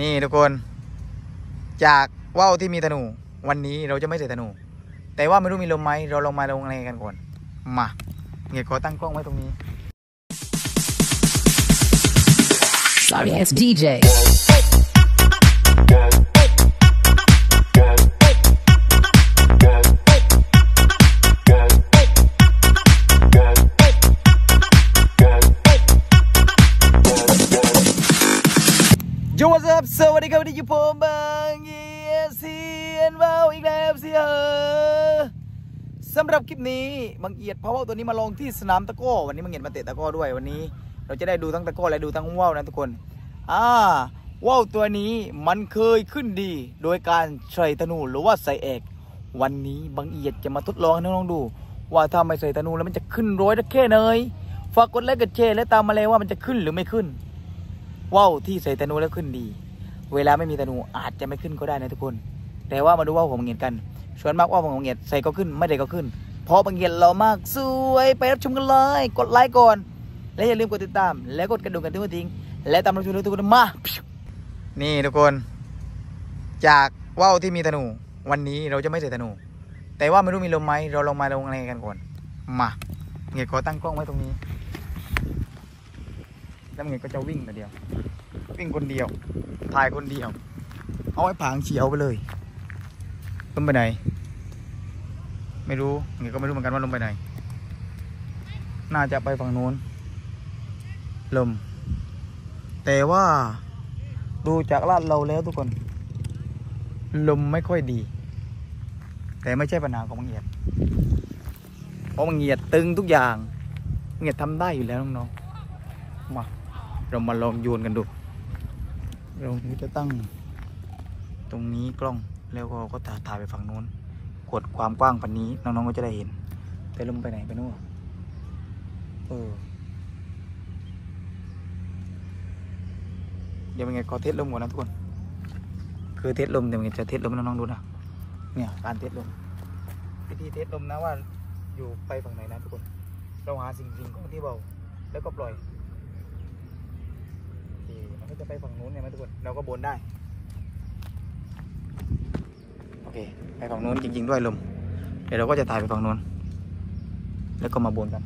นี่ทุกคน จากว่าวที่มีธนู วันนี้เราจะไม่ใส่ธนู แต่ว่าไม่รู้มีลมไหมเราลงมาลงอะไรกันก่อนมาเงี้ยขอตั้งกล้องไว้ตรงนี้ Sorry it's DJ. สวัสดีครับวันนี้อยู่ผมบางเอียเซียนว่าวอีกแล้วเสียเออสำหรับคลิปนี้บางเอียดเพราะว่าตัวนี้มาลงที่สนามตะก้อวันนี้บางเอียดมาเตะตะก้อด้วยวันนี้ เราจะได้ดูทั้งตะก้อและดูทั้งว่าวนะทุกคนอ่าว่าวตัวนี้มันเคยขึ้นดี โดยการใส่ธนูหรือว่าใส่เอก วันนี้บางเอียดจะมาทดลองให้น้องๆดู ว่าถ้าไม่ใส่ธนูแล้วมันจะขึ้นร้อยตะแค่เนยฝากกดไลค์กดแชร์และตามมาเลยว่ามันจะขึ้นหรือไม่ขึ้นว่าวที่ใส่ธนูแล้วขึ้นดี เวลาไม่มีธนูอาจจะไม่ขึ้นก็ได้นะทุกคน แต่ว่ามาดูว่าวของบางเงียดกันส่วนมากว่าวของบางเงียดใส่ก็ขึ้นไม่ได้ก็ขึ้น เพราะบางเงียดเรามากสวยไปรับชมกันเลย กดไลค์ก่อน และอย่าลืมกดติดตาม และกดกระดิ่งกันทุกทิ้งและตามเราชมทุกคนมานี่ทุกคน จากว่าวที่มีธนู วันนี้เราจะไม่ใส่ธนู แต่ว่าไม่รู้มีลมไหมเราลงมาลงอะไรกันก่อนมาเงียดขอตั้งกล้องไว้ตรงนี้แล้วเงียดก็จะวิ่งแต่เดียว วิ่งคนเดียว ถ่ายคนเดียว เอาไอ้ผางเฉียวไปเลยลงไปไหน ไม่รู้เงี้ยก็ไม่รู้เหมือนกันว่าลงไปไหน น่าจะไปฝั่งนู้น ลม แต่ว่าดูจากลาดเราแล้วทุกคน ลมไม่ค่อยดี แต่ไม่ใช่ปัญหาของมังเงียดเพราะมังเงียดตึงทุกอย่างมังเงียดทำได้อยู่แล้วน้องๆมาเรามาลองโยนกันดู เราจะตั้งตรงนี้กล้องแล้วก็ก็ถ่ายถ่ายไปฝั่งนู้นกดความกว้างปันนี้น้องๆก็จะได้เห็น แต่ลมไปไหนไปนู่นเออเดี๋ยวเป็นไงขอเทสลมก่อนนะทุกคน คือเทสลมเดี๋ยวมันจะเทสลมให้น้องๆดูนะเนี่ยการเทสลมวิธีเทสลมนะว่าอยู่ไปฝั่งไหนนะทุกคน เราหาสิ่งสิ่งของที่เบาแล้วก็ปล่อย โอเคมันก็จะไปฝั่งนู้นเนี่ยมาทุกคนเราก็บนได้ โอเค ไปฝั่งนู้นจริง ๆ ด้วยลม เดี๋ยวเราก็จะถ่ายไปฝั่งนู้น แล้วก็มาบนกัน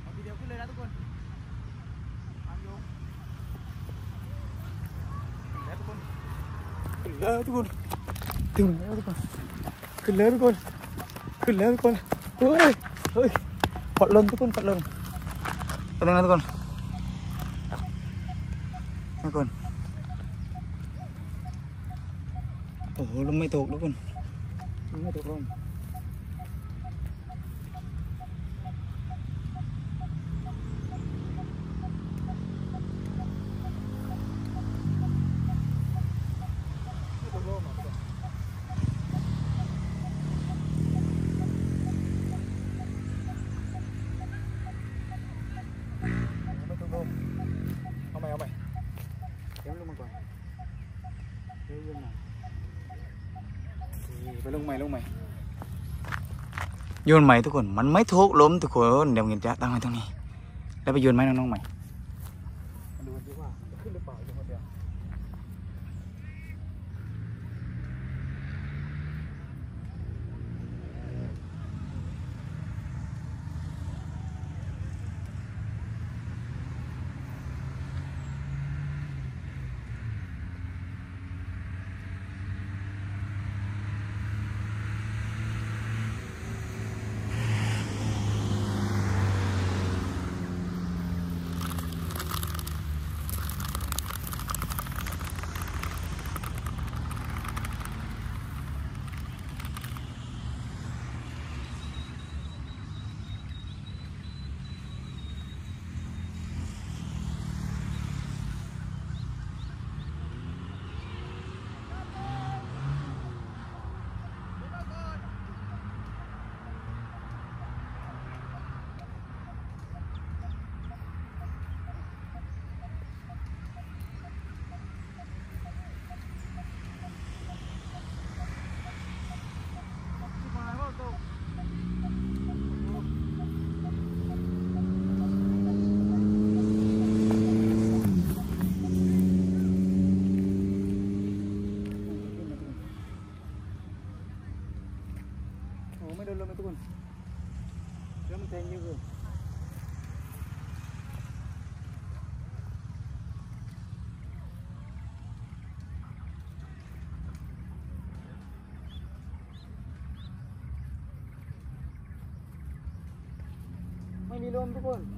เอาทีเดียวขึ้นเลยนะทุกคนตามโยงถึงแล้วทุกคน ขึ้นแล้วทุกคนถึงแล้วทุกคนขึ้นแล้วทุกคน ขึ้นแล้วทุกคน เฮ้ย เฮ้ยปัดลมทุกคนปัดลมปัดลมนะทุกคนทุกคน โอ้โหลมไม่ตกทุกคนลมไม่ตกลม ไม่ตกลมอะทุกคนไม่ตกลม เอาใหม่เอาใหม่เดี๋ยวลงมาก่อนเดี๋ยวลงมาไปลงใหม่ลงใหม่โยนใหม่ทุกคน มันไม่ทุกล้มทุกคนเดี๋ยวเงินจะตั้งไว้ตรงนี้ แล้วไปโยนไม้น้องๆใหม่ ไม่มี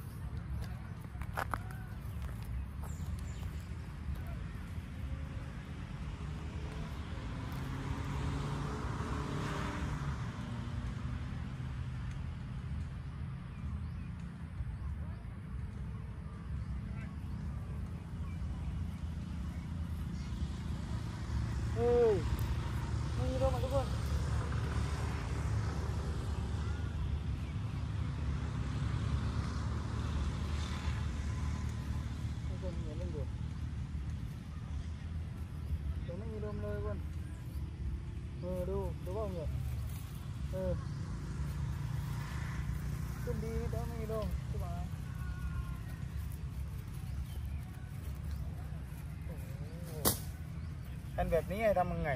กันแบบนี้ทำยังไง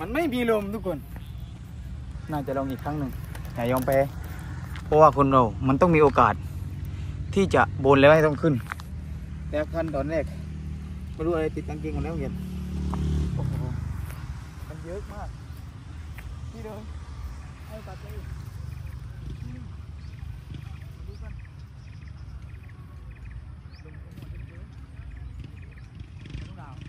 มันไม่มีลมทุกคน น่าจะลองอีกครั้งหนึ่งอย่ายอมแพ้เพราะว่าคนเรา มันต้องมีโอกาส ที่จะบนแล้วให้ต้องขึ้น แต่ขั้นตอนแรกไม่รู้อะไรติดกางเกงกันแล้วเห็นโอ้โหมันเยอะมากนี่เลยให้ตัดเลยอืมดูกันลมทั้งหมดเยอะๆต้องดาว เ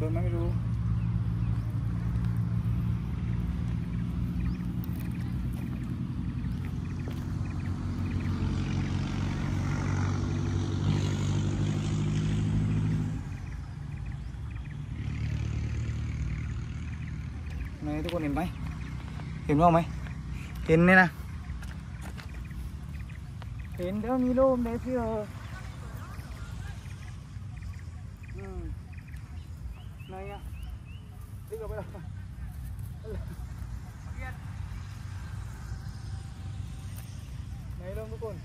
โดนไหมไม่รู้ไหนทุกคนเห็นไหม เห็นว่าไหม เห็นเนี่ยนะ เห็นเดี๋ยวมีลมได้เพี่ออมไหนอะรีบเอาไปแล้วไหนลม ทุกคน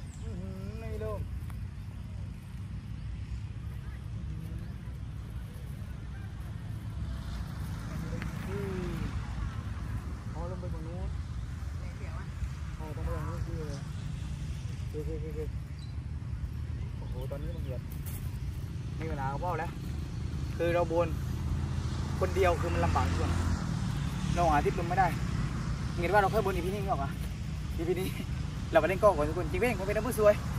ไหนลมอืมเอลงไปตรงนู้นเอาตรงไปตรงนู้นดีเลยโอเคโอคโอโอ้โหตอนนี้มันเหยียดไม่เวลาเอาเป้าแล้ว คือเราบน คนเดียวคือมันลำบากทุกคนเราหาที่ลงไม่ได้เห็นว่าเราเคยบนอีพีนี้ไม่ออกอะอีพีนี้ เราไปเล่นกล้องก่